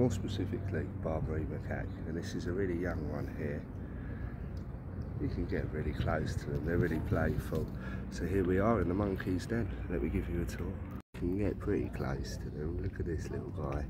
more specifically Barbary macaque, and this is a really young one here. You can get really close to them, they're really playful. So here we are in the monkey's den. Let me give you a tour. You can get pretty close to them. Look at this little guy.